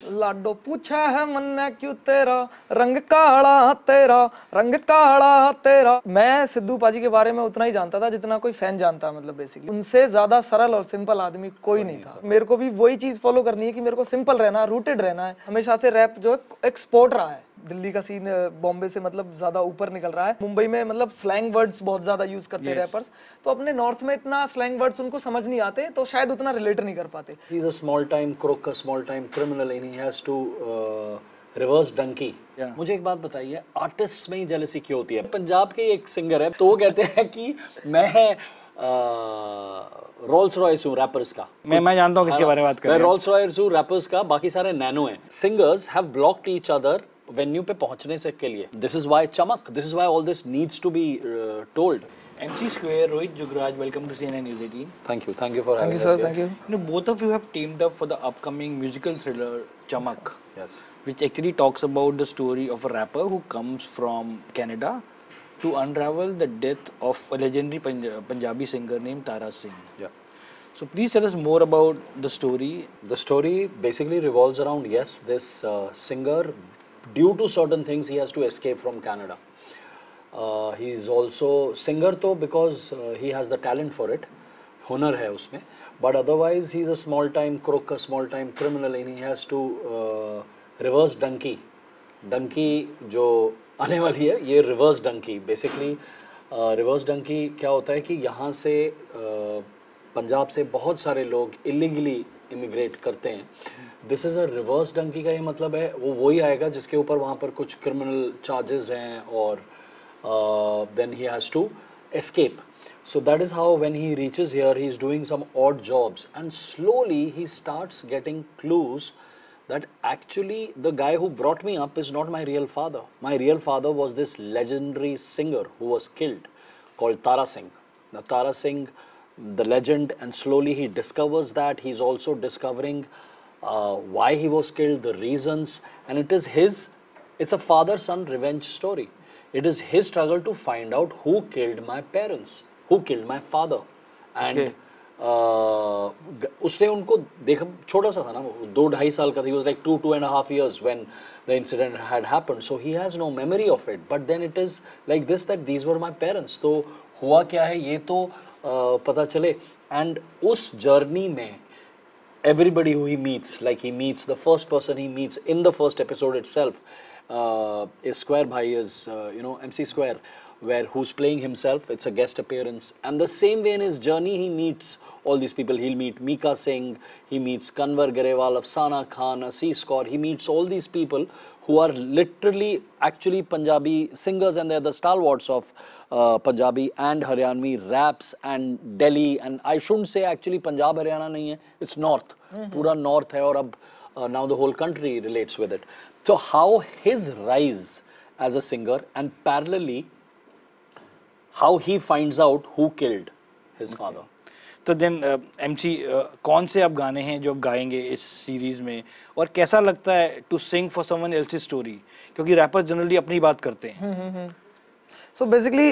लाडो पूछा है मन ने क्यों तेरा? रंग काला तेरा, रंग काला तेरा। मैं सिद्धू पाजी के बारे में उतना ही जानता था जितना कोई फ़ैन जानता मतलब बेसिकली उनसे ज़्यादा सरल और सिंपल आदमी कोई नहीं था। मेरे को भी वही चीज़ फॉलो करनी है कि मेरे को सिंपल रहना है रूटेड रहना है। हमेशा से रैप जो एक्सपोर्ट एक रहा है। दिल्ली का सीन बॉम्बे से मतलब ज़्यादा ऊपर निकल रहा है। मुंबई में मतलब स्लैंग वर्ड्स बहुत ज़्यादा यूज़ करते हैं रैपर्स तो अपने नॉर्थ में इतना स्लैंग वर्ड्स उनको समझ नहीं आते तो शायद उतना रिलेट नहीं कर पाते। A small time crook, a small time criminal, and he has to uh, reverse donkey. Yeah. मुझे एक बात बताइए आर्टिस्ट में ही जेलसी क्यों होती है? पंजाब के एक सिंगर है तो वो कहते हैं कि मैं रोल्स रॉयस हूँ रैपर्स का। मैं मैं जानता हूँ किसके बारे में बात कर मैं रहे हैं। रोल्स रॉयस हूँ रैपर्स का बाकी सारे नैनो हैं। Singers have blocked each other venue पे पहुंचने से के लिए this is why Chamak this is why all this needs to be told MC Square, Rohit Jugraj, welcome to CNN News 18. Thank you thank you for thank you sir thank you You know, both of you have teamed up for the upcoming musical thriller Chamak, yes which actually talks about the story of a rapper who comes from Canada to unravel the death of a legendary Punj- Punjabi singer named Tara Singh. या So please tell us more about the story. The story basically revolves around yes, this uh, singer, due to certain things he has to escape from Canada he is also singer तो because he has the talent for it हुनर है उसमें but otherwise he is a small time crook small time criminal in he has to reverse dunki dunki जो आने वाली है, ये reverse dunki basically reverse dunki क्या होता है कि यहाँ से पंजाब से बहुत सारे लोग इलीगली इमिग्रेट करते हैं। mm. This is a reverse dunki का ये मतलब है, वो वही आएगा जिसके ऊपर वहाँ पर कुछ क्रिमिनल चार्जेस हैं और then he has to escape so that is how when he reaches here he is doing some odd jobs and slowly he starts getting clues that actually the guy who brought me up is not my real father my real father was this legendary singer who was killed called Tara Singh the Tara Singh the legend and slowly he discovers that he is also discovering uh, why he was killed the reasons and it is his it's a father son revenge story it is his struggle to find out who killed my parents who killed my father and Okay. uh, ग- उसने उनको देखा छोटा सा था ना वो दो ढाई साल का था was like two two and a half years when the incident had happened so he has no memory of it but then it is like this that these were my parents तो हुआ क्या है ये तो uh, पता चले and उस journey में everybody who he meets, like he meets the first person he meets in the first episode itself, uh, is Square Bhai, is uh, you know MC Square, where who's playing himself. It's a guest appearance, and the same way in his journey he meets all these people. He'll meet Mika Singh, he meets Kanwar Garewal, Afsana Khan, Assis Kaur. He meets all these people who are literally actually Punjabi singers and they're the stalwarts of uh, Punjabi and Haryanvi raps and Delhi and I shouldn't say actually Punjab Haryana nahi hai, it's north. Mm -hmm. north hai aur ab, uh, now the whole country relates with it. So how his rise as a singer and parallelly how he finds out who killed his okay. father. तो then MC कौन से आप गाने हैं जो आप गाएँगे इस series में? और कैसा लगता है to sing for someone else story क्योंकि रैपर्स जनरली अपनी बात करते हैं। सो so बेसिकली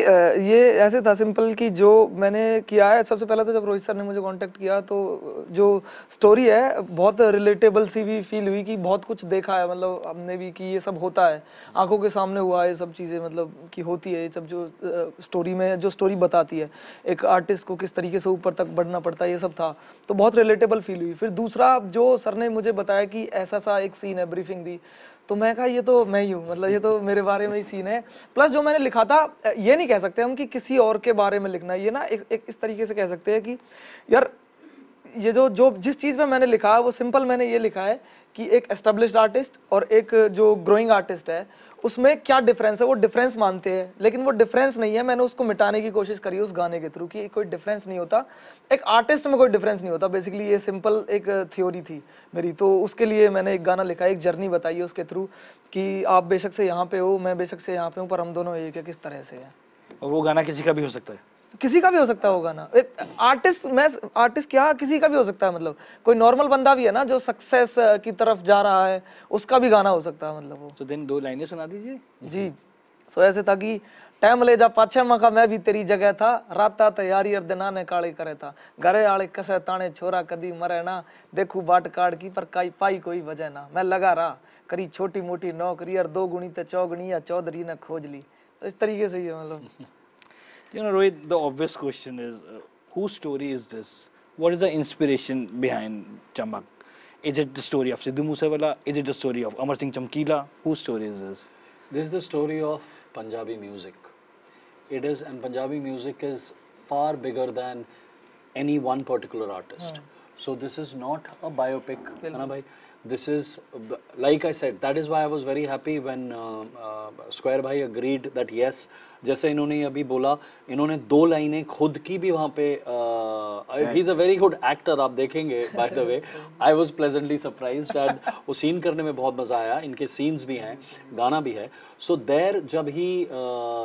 ये ऐसे था सिंपल कि जो मैंने किया है, सबसे पहला तो जब रोहित सर ने मुझे कांटेक्ट किया तो जो स्टोरी है, बहुत रिलेटेबल सी भी फील हुई कि बहुत कुछ देखा है मतलब हमने भी कि ये सब होता है। आँखों के सामने हुआ है, ये सब चीज़ें मतलब कि होती है, ये सब जो स्टोरी में, जो स्टोरी बताती है। एक आर्टिस्ट को किस तरीके से ऊपर तक बढ़ना पड़ता है, ये सब था। तो बहुत रिलेटेबल फील हुई। फिर दूसरा, जो सर ने मुझे बताया कि ऐसा सा एक सीन है ब्रीफिंग दी। तो मैं कहा ये तो मैं ही हूँ मतलब ये तो मेरे बारे में ही सीन है. प्लस जो मैंने लिखा था ये नहीं कह सकते हम कि किसी और के बारे में लिखना ये ना एक, एक इस तरीके से कह सकते हैं कि यार ये जो जो जिस चीज़ में मैंने लिखा है वो सिंपल मैंने ये लिखा है कि एक एस्टेब्लिश आर्टिस्ट और एक जो ग्रोइंग आर्टिस्ट है उसमें क्या डिफरेंस है? वो डिफरेंस मानते हैं, लेकिन वो डिफरेंस नहीं है। मैंने उसको मिटाने की कोशिश करी उस गाने के थ्रू कि कोई डिफरेंस नहीं होता। एक आर्टिस्ट में कोई डिफरेंस नहीं होता। बेसिकली ये सिंपल एक थ्योरी थी मेरी। तो उसके लिए मैंने एक गाना लिखा, एक जर्नी बताई है उसके थ्रू कि आप बेशक से यहाँ पे हो, मैं बेशक से यहाँ पे हूँ, पर हम दोनों एक है। किस तरह से है? और वो गाना किसी का भी हो सकता है। किसी का भी हो सकता है वो गाना एक आर्टिस्ट मैं आर्टिस्ट क्या किसी का भी हो सकता है मतलब। कोई नॉर्मल बंदा भी है ना जो सक्सेस की तरफ़ जा रहा है उसका भी गाना हो सकता है मतलब वो। तो देन दो लाइनें सुना दीजिए। जी। सो ऐसे था कि टाइम ले जा पाछे मका मैं भी तेरी जगह था। राता तैयारी और दिना ने काले करे था। घरे आले कसे ताने छोरा कदी मरे ना। देखू बाट काट की पर काई पाई कोई वजह ना। मैं लगा रहा करी छोटी मोटी नौकरी और दो गुणी ते चौगुणी या चौधरी ने खोज ली। तो इस तरीके से ही है मतलब। You know, Rohit, the obvious question is uh, whose story is this? What is the inspiration behind Chamak? Is it the story of siddhu Musawala? Is it the story of Amar Singh Chamkila? Whose story is this? This is the story of Punjabi music. It is, and Punjabi music is far bigger than any one particular artist. Hmm. So this is not a biopic, Hana bhai. This is, like I said, that is why I was very happy when uh, uh, Square Bhai agreed that yes, जैसे इन्होंने अभी बोला इन्होंने दो लाइनें खुद की भी वहाँ पे he is a very good actor आप देखेंगे by the way I was pleasantly surprised and वो सीन करने में बहुत मज़ा आया इनके सीन्स भी हैं गाना भी है. सो देर जब ही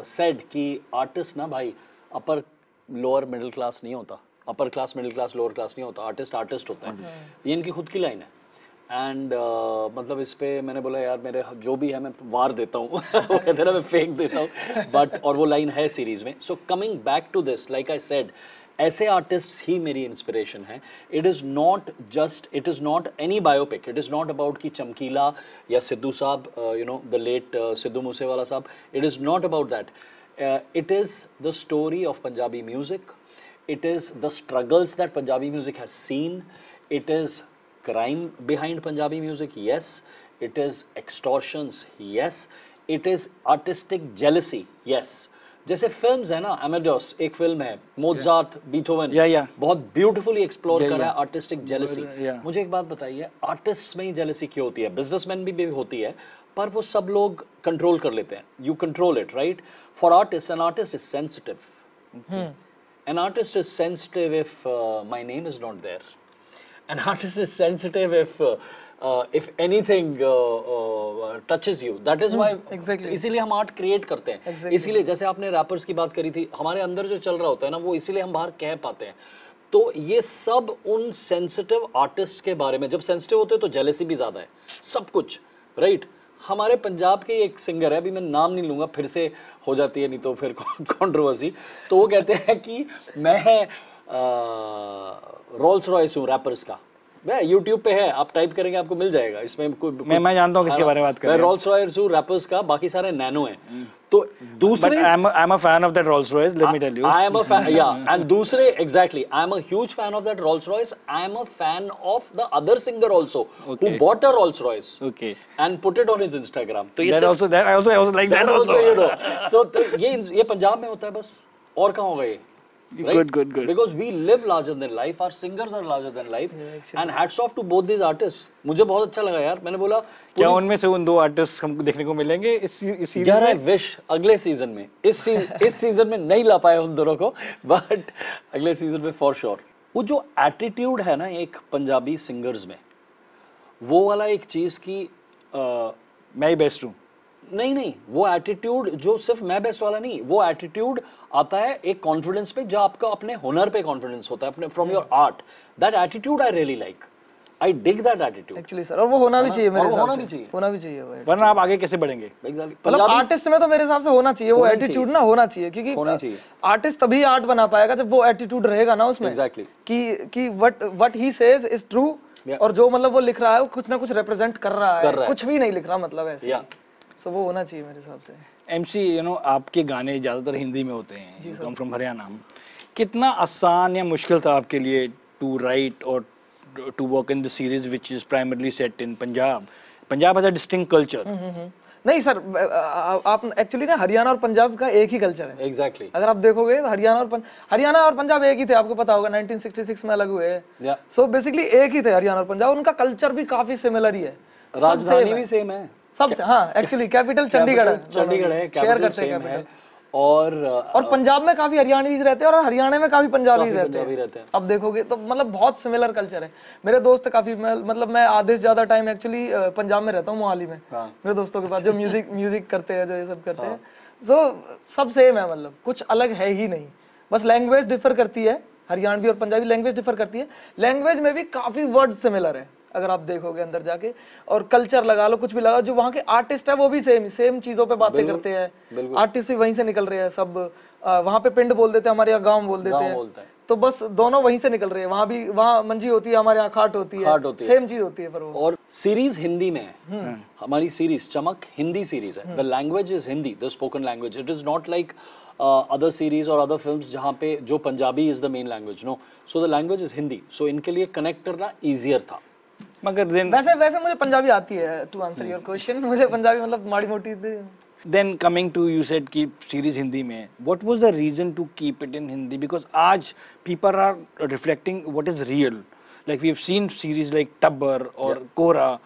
सेड कि आर्टिस्ट ना भाई अपर लोअर मिडिल क्लास नहीं होता upper class middle class lower class नहीं होता आर्टिस्ट आर्टिस्ट होता है. ये इनकी खुद की लाइन है. एंड uh, मतलब इस पर मैंने बोला यार मेरे जो भी है मैं वार देता हूँ। वो कहते ना मैं फेंक देता हूँ। बट और वो लाइन है सीरीज़ में। So coming back to this like I said ऐसे आर्टिस्ट ही मेरी इंस्पिरेशन है। It is not just it is not any biopic it is not about कि चमकीला या Sidhu sahab you know the late Sidhu Moosewala sahab. It is not about that it is the story of Punjabi music it is the struggles that Punjabi music has seen. It is crime behind Punjabi music, yes. It is extortions, yes. It is artistic jealousy, yes. जैसे films है ना Amadeus एक film है Mozart Beethoven Yeah, yeah. बहुत beautifully explore Yeah, करा है. Artistic jealousy. मुझे एक बात बताइए आर्टिस्ट में ही जेलसी क्यों होती है बिजनेसमैन भी, भी होती है पर वो सब लोग कंट्रोल कर लेते हैं you control it right for artist an artist is sensitive an artist is sensitive if uh, name name is not there an artist is sensitive if uh, uh, if anything uh, uh, touches you. That is why exactly. इसीलिए हम art create करते हैं. Exactly. इसीलिए जैसे आपने rappers की बात करी थी हमारे अंदर जो चल रहा होता है ना वो इसीलिए हम बाहर कह पाते हैं. तो ये सब उन सेंसिटिव आर्टिस्ट के बारे में जब सेंसिटिव होते हैं तो जेलेसी भी ज़्यादा है. सब कुछ राइट हमारे पंजाब के एक सिंगर है अभी मैं नाम नहीं लूँगा फिर से हो जाती है नहीं तो फिर कॉन्ट्रोवर्सी तो वो कहते हैं कि मैं रोल्स रॉयस हूँ रैपर्स का। मैं यूट्यूब पे है आप टाइप करेंगे आपको मिल जाएगा। इसमें कोई मैं मैं जानता हूँ किसके हाँ, बारे में बात कर रोल्स रॉयस हूँ। रैपर्स का बाकी सारे नैनो हैं। हम्म। तो दूसरे I am a fan of that Rolls Royce let me tell you I am a fan या एंड दूसरे exactly I am a huge fan of that Rolls Royce I am a fan of the other singer also who bought a Rolls Royce okay and put it on his Instagram तो ये also that I also I also like that also so ये ये पंजाब में होता है बस। और कहाँ होगा ये? Good, good, good. Because we live larger than life, our singers are larger than life, and hats off to both these artists. मुझे बहुत अच्छा लगा यार. मैंने बोला क्या उनमें से उन दो आर्टिस्ट हमको देखने को मिलेंगे इस इस सीरीज़ यार आई विश अगले सीज़न में इस सीज़न इस सीज़न में नहीं ला पाए उन दोनों को बट अगले सीज़न में फॉर श्योर वो जो एटीट्यूड है ना एक पंजाबी सिंगर्स में वो वाला एक चीज़ की अ, मैं ही बेस्ट हूँ। नहीं नहीं वो एटीट्यूड जो सिर्फ़ मैं बेस्ट वाला नहीं वो एटीट्यूड आता है एक कॉन्फिडेंस पे जो आपका अपने हुनर पे कॉन्फिडेंस होता है अपने from your art that attitude I really like I dig that attitude actually sir और वो होना भी चाहिए मेरे हिसाब होना भी चाहिए। होना भी चाहिए वरना आप आगे कैसे बढ़ेंगे? मतलब आर्टिस्ट में तो मेरे हिसाब से होना चाहिए वो एटीट्यूड ना होना चाहिए क्योंकि होना चाहिए। आर्टिस्ट तभी आर्ट बना पाएगा जब वो एटीट्यूड रहेगा ना उसमें। Exactly. कि कि what what he says is true और जो मतलब वो लिख रहा है वो कुछ ना कुछ रिप्रेजेंट कर रहा है। कर रहा है। कुछ भी नहीं लिख रहा मतलब ऐसे। Yeah. सो वो होना चाहिए मेरे हिसाब से। एमसी यू नो आपके गाने ज़्यादातर हिंदी में होते हैं। You come from Haryana. कितना आसान या मुश्किल था आपके लिए टू राइट और to work in the series which is primarily set in Punjab Punjab has a distinct culture नहीं सर आप एक्चुअली ना हरियाणा और पंजाब का एक ही कल्चर है। Exactly exactly. अगर आप देखोगे तो हरियाणा और हरियाणा और पंजाब एक ही थे आपको पता होगा 1966 में अलग हुए। Yeah. सो बेसिकली एक ही थे हरियाणा और पंजाब। उनका कल्चर भी काफ़ी सिमिलर ही है। राजधानी भी सेम है। सबसे हाँ एक्चुअली कैपिटल चंडीगढ़ है चंडीगढ़ है शेयर करते हैं कैपिटल और और पंजाब में काफ़ी हरियाणवीज रहते हैं और हरियाणा में काफ़ी पंजाबी रहते पंजाबी हैं रहते हैं। अब देखोगे तो मतलब बहुत सिमिलर कल्चर है। मेरे दोस्त काफ़ी मतलब मैं आधे से ज़्यादा टाइम एक्चुअली पंजाब में रहता हूँ मोहाली में। हाँ। मेरे दोस्तों के पास जो म्यूज़िक म्यूज़िक करते हैं जो ये सब करते हैं। सो सब सेम है मतलब कुछ अलग है ही नहीं। बस लैंग्वेज डिफर करती है हरियाणवी और पंजाबी लैंग्वेज डिफर करती है। लैंग्वेज में भी काफ़ी वर्ड सिमिलर है। अगर आप देखोगे अंदर जाके और कल्चर लगा लो कुछ भी लगा जो वहाँ के आर्टिस्ट है वो भी सेम सेम चीज़ों पे बातें करते हैं। आर्टिस्ट भी वहीं से निकल रहे हैं सब वहाँ पे पिंड बोल देते हैं हमारे यहाँ गाँव बोल देते हैं। है। तो बस दोनों वहीं से निकल रहे हैं वहाँ भी वहाँ मंजी होती है हमारे यहाँ खाट होती खाट है। होती सेम चीज़ होती है पर वो। और सीरीज़ हिंदी में है। हमारी सीरीज़ चमक हिंदी सीरीज़ है। The language is Hindi the spoken language it is not like other series और अदर फ़िल्म जहाँ पे जो Punjabi is the main language no so the language is Hindi. So इनके लिए कनेक्ट करना ईजियर था। मगर देन वैसे वैसे मुझे पंजाबी आती है टू आंसर योर क्वेश्चन मुझे पंजाबी मतलब माड़ी मोटी then coming to you set की सीरीज़ हिंदी में what was the reason to keep it in Hindi? Because आज people are reflecting what is real like we have seen series like Tabbar और Kohrra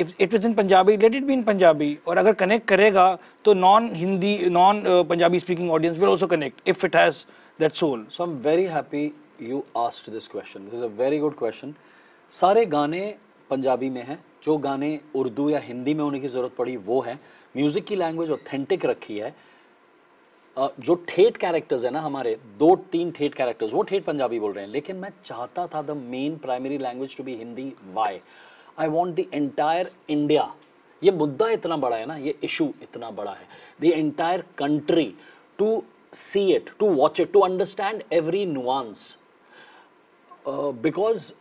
if it was in Punjabi let it be in Punjabi और अगर connect करेगा तो non Hindi non Punjabi speaking audience will also connect if it has that soul so I am very happy you asked this question this is a very good question सारे गाने पंजाबी में हैं। जो गाने उर्दू या हिंदी में होने की ज़रूरत पड़ी, वो है। म्यूज़िक की लैंग्वेज ऑथेंटिक रखी है। जो ठेठ कैरेक्टर्स है ना हमारे, दो तीन ठेठ कैरेक्टर्स वो ठेठ पंजाबी बोल रहे हैं। लेकिन मैं चाहता था the main primary language to be Hindi why I want the entire India ये मुद्दा इतना बड़ा है ना, ये इशू इतना बड़ा है। The entire country to see it to watch it to understand every nuance because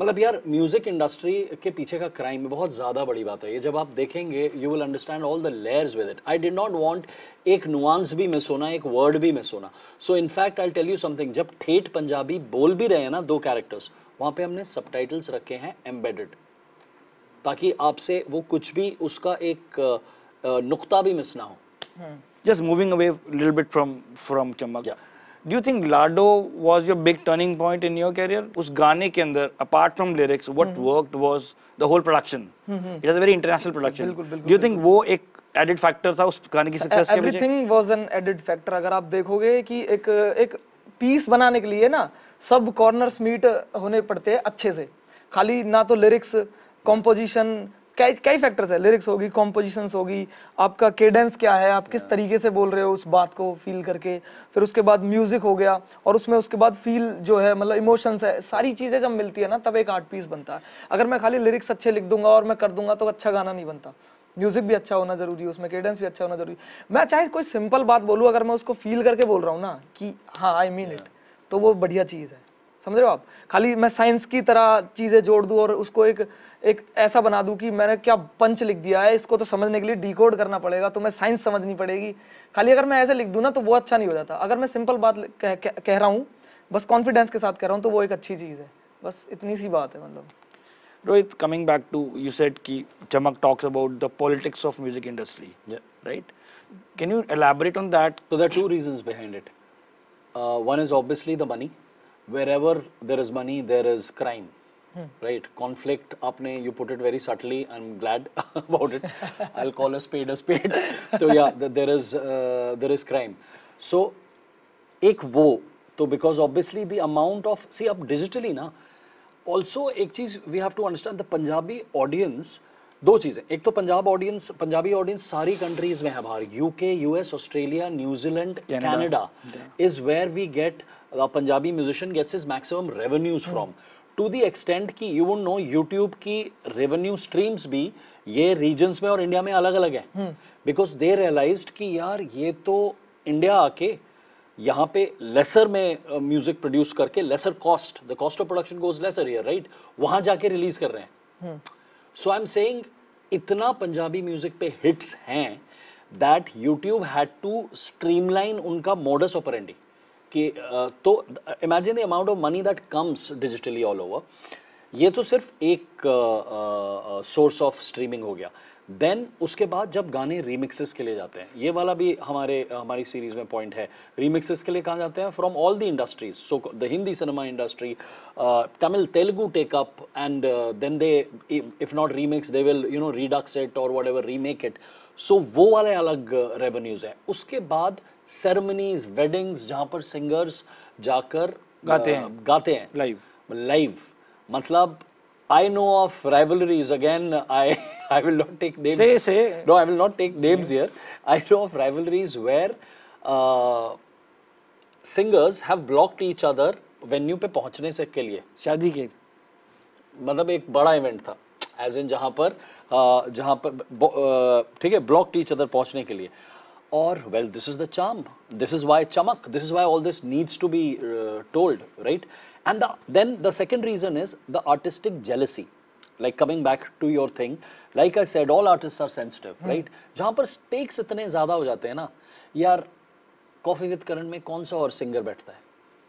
मतलब यार म्यूज़िक इंडस्ट्री के पीछे का क्राइम बहुत ज़्यादा बड़ी बात है। ये जब आप देखेंगे you will understand all the layers with it I did not want एक नुआंस भी मिस होना एक वर्ड भी मिस होना so in fact I tell you something जब ठेठ पंजाबी बोल भी रहे हैं ना दो कैरेक्टर्स वहाँ पे हमने सबटाइटल्स रखे हैं एम्बेडेड ताकि आपसे वो कुछ भी उसका एक अ, भी मिस ना हो। Just moving away a little bit from from Do you think Lado was your big turning point in your career? उस गाने के अंदर apart from lyrics, what worked was the whole production. It was a very international production. Do you think वो एक added factor था उस गाने की success के पीछे? Everything was an added factor अगर आप देखोगे कि एक एक पीस बनाने के लिए ना सब कॉर्नर्स मीट होने पड़ते हैं अच्छे से खाली ना तो लिरिक्स कॉम्पोजिशन कई कई फैक्टर्स है। लिरिक्स होगी कॉम्पोजिशंस होगी आपका केडेंस क्या है आप किस तरीके से बोल रहे हो उस बात को फील करके। फिर उसके बाद म्यूज़िक हो गया और उसमें उसके बाद फील जो है मतलब इमोशंस है सारी चीज़ें जब मिलती है ना तब एक आर्ट पीस बनता है। अगर मैं खाली लिरिक्स अच्छे लिख दूँगा और मैं कर दूँगा तो अच्छा गाना नहीं बनता। म्यूज़िक भी अच्छा होना ज़रूरी है उसमें केडेंस भी अच्छा होना ज़रूरी है। मैं चाहे कोई सिंपल बात बोलूँ अगर मैं उसको फील करके बोल रहा हूँ ना कि हाँ आई मीन इट तो वो बढ़िया चीज़ है। समझ रहे हो आप खाली मैं साइंस की तरह चीज़ें जोड़ दूँ और उसको एक एक ऐसा बना दूँ कि मैंने क्या पंच लिख दिया है इसको तो समझने के लिए डिकोड करना पड़ेगा तो मैं साइंस समझनी पड़ेगी खाली अगर मैं ऐसे लिख दूँ ना तो वो अच्छा नहीं हो जाता अगर मैं सिंपल बात कह, कह, कह रहा हूँ बस कॉन्फिडेंस के साथ कह रहा हूँ तो वो एक अच्छी चीज़ है बस इतनी सी बात है मतलब Rohit coming back to you said कि of music industry, Yeah. right? Can you elaborate on that? So there are two reasons behind it. Uh, one is obviously the money. Wherever there is money, there is crime. Right? Conflict. आपने you put it very subtly. I'm glad about it. I'll call a spade a spade. so yeah, th- there is uh, there is crime. So एक वो तो because obviously the amount of see अब digitally ना also एक चीज we have to understand the Punjabi audience दो चीज़ें। एक तो पंजाब ऑडियंस पंजाबी ऑडियंस सारी कंट्रीज़ में है बाहर। UK US Australia New Zealand Canada is where we get Punjabi musician gets is maximum revenues from to the extent कि यू वुड नो यूट्यूब की रेवेन्यू स्ट्रीम्स भी ये रीजन्स में और इंडिया में अलग अलग है बिकॉज़ दे रियलाइज़ कि यार ये तो इंडिया आके यहाँ पे लेसर में म्यूज़िक प्रोड्यूस करके lesser cost the cost of production goes lesser here right वहाँ जाके रिलीज़ कर रहे हैं। सो आई एम सेइंग इतना पंजाबी म्यूज़िक पे हिट्स हैं that YouTube had to streamline उनका मोडस ऑपरेंडी कि तो imagine the amount of money that comes digitally all over ये तो सिर्फ़ एक सोर्स ऑफ़ स्ट्रीमिंग हो गया. देन उसके बाद जब गाने रीमिक्सेस के लिए जाते हैं ये वाला भी हमारे हमारी सीरीज़ में पॉइंट है। रीमिक्सेस के लिए कहाँ जाते हैं? From all the industries so the Hindi cinema industry Tamil Telugu take up and then they if not remix they will you know redux it और whatever remake it so वो वाले अलग revenues है। उसके बाद ceremonies weddings जहाँ पर singers जाकर गाते हैं। गाते हैं। Live. live मतलब I know of rivalries again I I will not take names Say, say. no I will not take names here I know of rivalries where uh, singers have blocked each other venue पे पहुंचने से के लिए शादी के मतलब एक बड़ा इवेंट था एज इन जहाँ पर अ, जहाँ पर ब- अ, ठीक है ब्लॉक टीच अदर पहुंचने के लिए और well this is the charm this is why Chamak this is why all this needs to be told right and then the second reason is the artistic jealousy. Like coming back to your thing like i said all artists are sensitive right? जहाँ पर stakes इतने ज़्यादा हो जाते हैं ना यार Koffee with Karan में कौन सा और सिंगर बैठता है?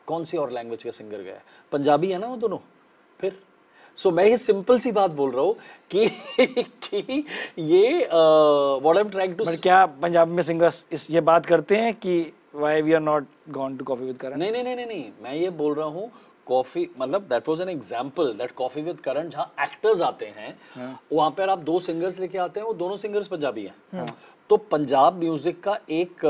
कौन सी और लैंग्वेज का सिंगर गया है? पंजाबी है ना वो दोनों? फिर? सो so, मैं ये सिंपल सी बात बोल रहा हूँ कि कि ये what I am trying to क्या पंजाब में सिंगर्स इस ये बात करते हैं कि why we are not gone to coffee with Karan नहीं नहीं नहीं नहीं मैं ये बोल रहा हूँ कॉफ़ी मतलब that was an example that coffee with Karan जहाँ एक्टर्स आते हैं वहाँ पर आप दो सिंगर्स लेके आते हैं वो दोनों सिंगर्स पंजाबी हैं। तो पंजाब म्यूज़िक का एक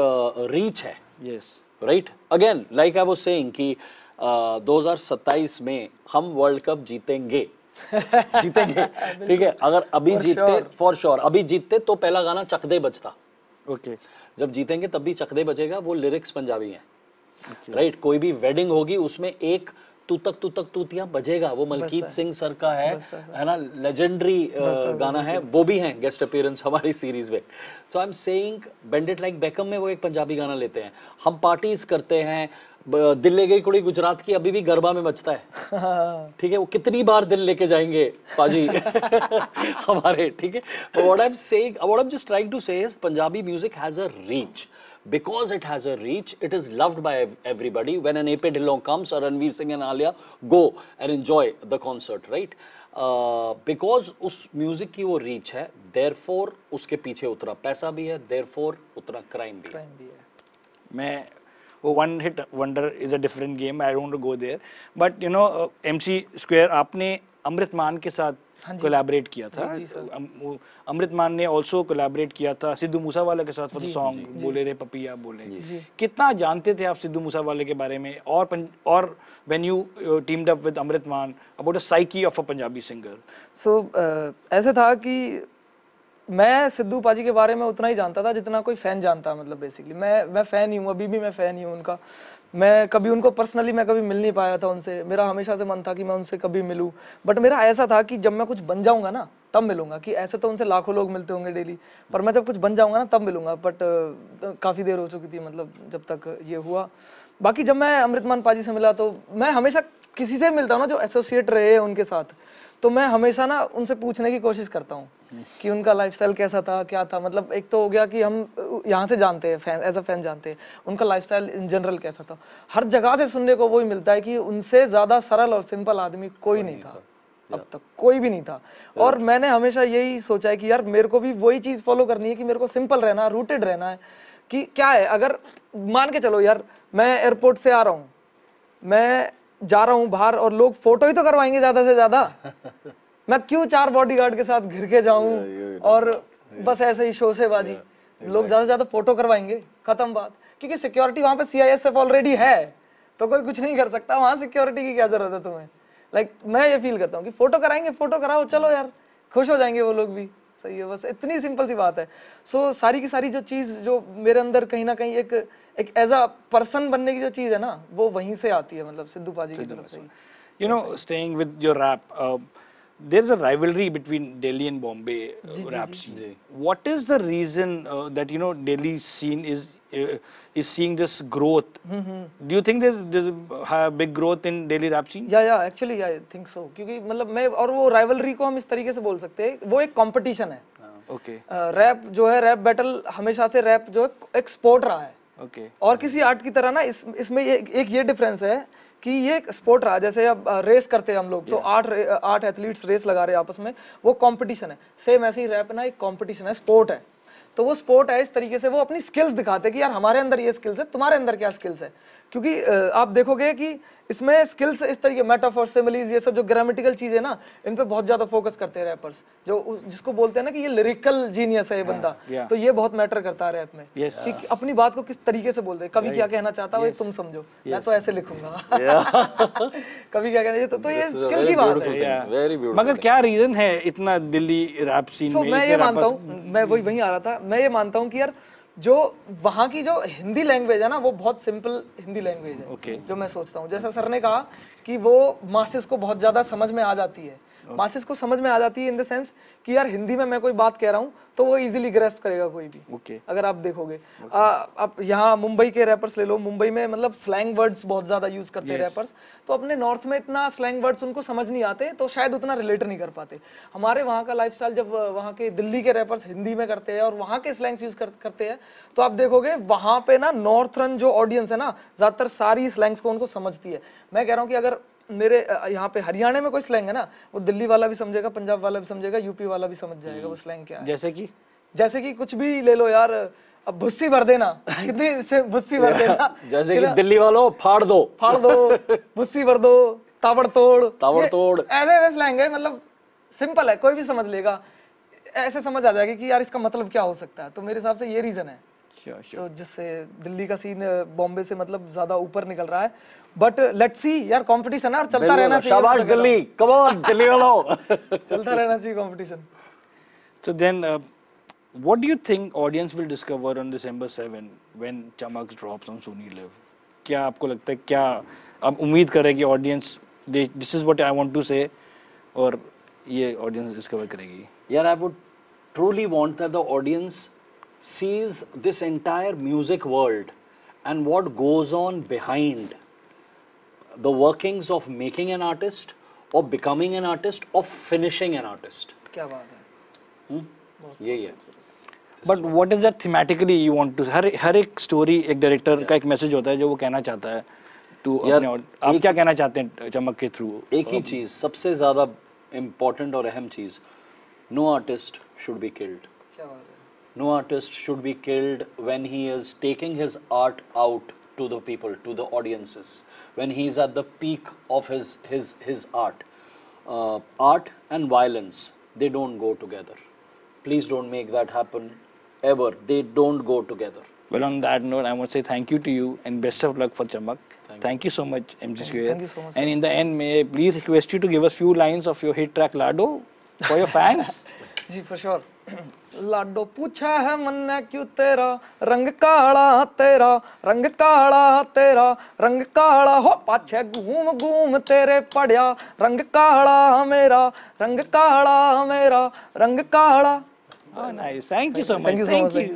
रीच है। Yes right again like I was saying कि uh, 2027 में हम वर्ल्ड कप जीतेंगे। जीतेंगे। ठीक है? अगर अभी For जीतते sure. फॉर श्योर अभी जीतते तो पहला गाना चकदे बजता। Okay okay. जब जीतेंगे तब भी चकदे बजेगा वो लिरिक्स पंजाबी हैं। Right okay. right? कोई भी वेडिंग होगी उसमें एक तू तक तू तक तूतियाँ बजेगा। वो मलकीत सिंह सर का है है। ना? लेजेंडरी गाना है। वो भी है गेस्ट अपीयरेंस हमारी सीरीज़ में। तो I am saying bended like become में वो एक पंजाबी गाना लेते हैं। हम पार्टीज़ करते हैं दिल ले गई कुड़ी गुजरात की अभी भी गरबा में बजता है ठीक है वो कितनी बार दिल लेके जाएँगे पाजी हमारे ठीक है what I am saying what I am just trying to say is Punjabi music has a reach because it has a reach it is loved by everybody when an AP Dillon comes or Ranveer Singh and Alia go and enjoy the concert right uh, because उस music की वो reach है therefore उसके पीछे उतना पैसा भी है therefore उतना क्राइम भी है Crime भी है मैं वो one hit wonder is a different game I don't go there but you know MC square आपने अमृत मान के साथ कोलैबोरेट किया था। अमृत मान ने आल्सो कोलैबोरेट किया था सिद्धू मूसावाला के साथ फॉर सॉन्ग बोले रे पपिया बोले। कितना जानते थे आप सिद्धू मूसावाले के बारे में? और और when you teamed up with Amrit Maan about the psyche of a Punjabi singer so ऐसे था कि मैं सिद्धू पाजी के बारे में उतना ही जानता था जितना कोई फ़ैन जानता मतलब बेसिकली मैं मैं फ़ैन ही हूँ, अभी भी मैं फ़ैन ही हूँ उनका। मैं कभी उनको पर्सनली मैं कभी मिल नहीं पाया था उनसे। मेरा हमेशा से मन था कि मैं उनसे कभी मिलूं। बट मेरा ऐसा था कि जब मैं कुछ बन जाऊँगा ना, तब मिलूँगा। कि ऐसे तो उनसे लाखों लोग मिलते होंगे डेली पर मैं जब कुछ बन जाऊँगा ना, तब मिलूँगा। बट काफ़ी देर हो चुकी थी मतलब जब तक ये हुआ। बाकी जब मैं अमृतमान पाजी से मिला तो मैं हमेशा किसी से मिलता हूँ ना जो एसोसिएट रहे उनके साथ। तो मैं हमेशा ना उनसे पूछने की कोशिश करता हूँ कि उनका लाइफस्टाइल कैसा था क्या था? मतलब एक तो हो गया कि हम यहाँ से जानते हैं फ़ैन एज अ फ़ैन जानते हैं उनका लाइफस्टाइल इन जनरल कैसा था? हर जगह से सुनने को वही मिलता है कि उनसे ज़्यादा सरल और सिंपल आदमी कोई नहीं था। अब तक कोई भी नहीं था। और मैंने हमेशा यही सोचा है कि यार मेरे को भी वही चीज़ फॉलो करनी है कि मेरे को सिंपल रहना है रूटेड रहना है कि क्या है? अगर मान के चलो यार मैं एयरपोर्ट से आ रहा हूँ मैं जा रहा हूँ बाहर और लोग फ़ोटो ही तो करवाएँगे ज़्यादा से ज़्यादा। मैं क्यों चार बॉडीगार्ड के साथ घिर के जाऊँ और बस ऐसे ही शो से बाजी। लोग ज़्यादा से ज़्यादा फ़ोटो करवाएँगे खत्म बात। क्योंकि सिक्योरिटी वहाँ पे सीआईएसएफ ऑलरेडी है तो कोई कुछ नहीं कर सकता। वहाँ सिक्योरिटी की क्या ज़रूरत है तुम्हें? लाइक like, मैं ये फील करता हूँ कि फ़ोटो कराएँगे फ़ोटो कराओ चलो यार खुश हो जाएँगे वो लोग भी। सही है बस इतनी सिंपल सी बात है। सो so, सारी की सारी जो चीज़ जो मेरे अंदर कहीं ना कहीं एक एक एज अ पर्सन बनने की जो चीज़ है ना वो वहीं से आती है मतलब सिद्धू पाजी की तरफ़ से you know staying with your rap there is a rivalry between Delhi and Bombay rap scene what is the reason that you know Delhi scene is is seeing this growth. Mm -hmm. do you think there's, there's a uh, big growth in delhi rap scene? या या actually I think so क्योंकि मतलब मैं और वो rivalry को हम इस तरीके से बोल सकते हैं वो एक कंपटीशन है। okay. रैप जो है रैप बैटल हमेशा से रैप जो है एक स्पोर्ट रहा है। Okay. और किसी आर्ट की तरह ना इस इसमें ये एक ये डिफरेंस है कि ये स्पोर्ट रहा जैसे अब रेस करते हैं हम लोग yeah. तो आठ आठ एथलीट्स रेस लगा रहे हैं आपस में वो कंपटीशन है। सेम ऐसे ही रैप ना एक कंपटीशन है स्पोर्ट है। तो वो स्पोर्ट है, इस तरीके से वो अपनी स्किल्स दिखाते हैं कि यार हमारे अंदर ये स्किल्स है, तुम्हारे अंदर क्या स्किल्स है। क्योंकि आप देखोगे कि इसमें स्किल्स इस तरीके मेटाफोर सिमिलीज ये सब जो ग्रामेटिकल चीज़ है ना इन पे बहुत ज़्यादा फोकस करते हैं रैपर्स जो जिसको बोलते हैं ना कि ये लिरिकल जीनियस है ये बंदा yeah. तो ये बहुत मैटर करता है रैप में Yes. कि अपनी बात को किस तरीके से बोलते हैं। कभी क्या कहना चाहता है वो तुम समझो। मैं तो ऐसे लिखूँगा। कभी क्या कहना चाहिए तो, तो ये स्किल की बात है। Yeah. मगर क्या रीजन है इतना दिल्ली रैप सीन में मैं ये मानता हूँ मैं वही वहीं आ रहा था। मैं ये मानता हूँ कि यार जो वहाँ की जो हिंदी लैंग्वेज है ना वो बहुत सिंपल हिंदी लैंग्वेज है Okay. जो मैं सोचता हूँ जैसा सर ने कहा कि वो मासिस को बहुत ज़्यादा समझ में आ जाती है मासेस को समझ में आ जाती है इन द सेंस कि यार हिंदी में मैं कोई बात कह रहा हूँ तो वो इजीली ग्रेस्प करेगा कोई भी ओके अगर आप देखोगे। Okay. आ, आप यहाँ मुंबई के रैपर्स ले लो मुंबई में मतलब स्लैंग वर्ड्स बहुत ज़्यादा यूज़ करते हैं रैपर्स तो अपने नॉर्थ में इतना स्लैंग वर्ड्स उनको समझ नहीं आते तो शायद उतना रिलेट नहीं कर पाते। हमारे वहाँ का लाइफस्टाइल जब वहाँ के दिल्ली के रैपर्स हिंदी में करते हैं और वहाँ के स्लैंग्स यूज़ करते हैं तो आप देखोगे वहाँ पे ना नॉर्थरन जो ऑडियंस है ना ज़्यादातर सारी स्लैंग्स को उनको समझती है। मैं कह रहा हूँ कि अगर मेरे यहाँ पे हरियाणा में कोई स्लैंग है ना वो दिल्ली वाला भी समझेगा पंजाब वाला भी समझेगा यूपी वाला भी समझ जाएगा वो स्लैंग क्या है। जैसे कि? जैसे कि कुछ भी ले लो यार अब भुस्सी भर देना कितनी से भुस्सी भर देना। जैसे कि दिल्ली वालों फाड़ दो। फाड़ दो भुस्सी भर दो ताबड़तोड़। ताबड़तोड़। ऐसे ऐसे स्लैंग है मतलब सिंपल है कोई भी समझ लेगा। ऐसे समझ आ जाएगा कि यार इसका मतलब क्या हो सकता है तो मेरे हिसाब से ये रीजन है। तो जिससे दिल्ली का सीन बॉम्बे से मतलब ज़्यादा ऊपर निकल रहा है। बट लेट्स सी यार कंपटीशन है चलता रहना चाहिए शाबाश दिल्ली। कम ऑन दिल्ली वालों। चलता रहना चाहिए competition So then, uh, what do you think audience will discover on December 7 when Chamak drops on Sony Live? क्या आपको लगता है क्या आप उम्मीद करें कि audience this is what I want to say और ये ऑडियंस डिस्कवर करेगी? Yeah, I would truly want that the audience sees this entire music world and what goes on behind the workings of making an artist, or becoming an artist, or finishing an artist. क्या बात है? यही है। But what is that thematically you want to हर हर एक story एक director का एक मैसेज होता है जो वो कहना चाहता है टू यार, अपने audience- आप क्या कहना चाहते हैं चमक के थ्रू एक ही चीज़ सबसे ज़्यादा इम्पोर्टेंट और अहम चीज़ no artist should be killed क्या बात है। no artist should be killed when he is taking his art out to the people to the audiences. When he is at the peak of his his his art. Uh, art and violence they don't go together. Please don't make that happen ever. They don't go together. Well on that note i want to say thank you to you and best of luck for chamak. Thank, thank you. you so much mg thank you. So much and in the end may I please request you to give us few lines of your hit track lado for your fans? Gee, for sure. लाडो पूछा है मन्ने क्यों तेरा? रंग काला तेरा रंग काला तेरा रंग काला हो पाछे घूम घूम तेरे पड़िया। रंग काला मेरा रंग काला मेरा रंग काला। You so much. Thank you so much.